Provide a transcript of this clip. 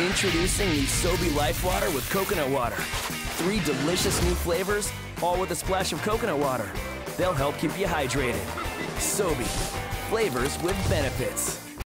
Introducing the Sobe Life Water with coconut water. Three delicious new flavors, all with a splash of coconut water. They'll help keep you hydrated. Sobe, flavors with benefits.